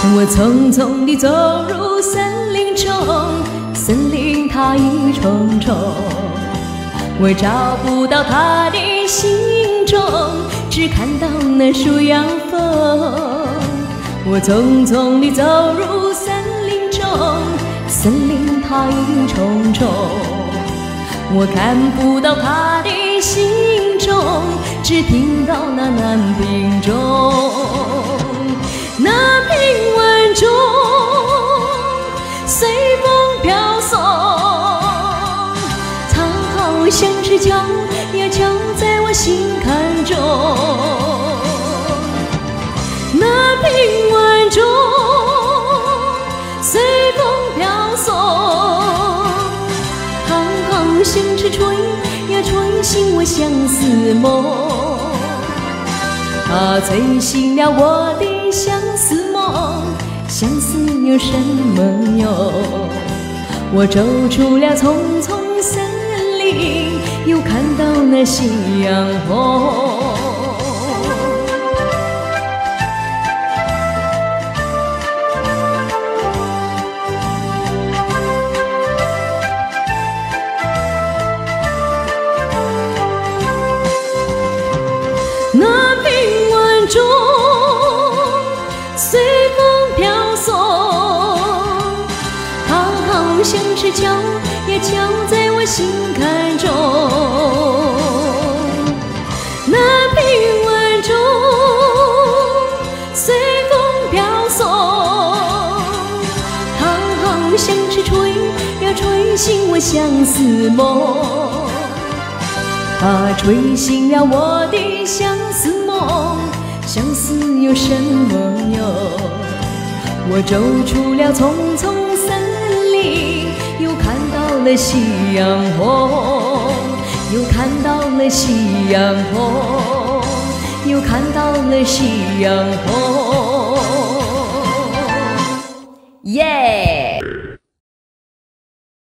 我匆匆地走入森林中，森林它一重重，我找不到他的行踪，只看到那树摇风。我匆匆地走入森林中，森林它一重重，我看不到他的行踪，只听到那南屏钟。好像是敲呀敲在我心坎中。那平晚钟随风飘送，它好像是吹呀吹醒我相思梦，它吹醒了我的相思梦，相思有什么用？我走出了丛丛，又看到那夕阳红。好像是敲呀敲在我心坎中。那平晚钟随风飘送，它好像是吹呀吹醒我相思梦。它吹醒了我的相思梦，相思有什么用？我走出了丛丛森又看到了夕阳红，又看到了夕阳红，又看到了夕阳红，耶！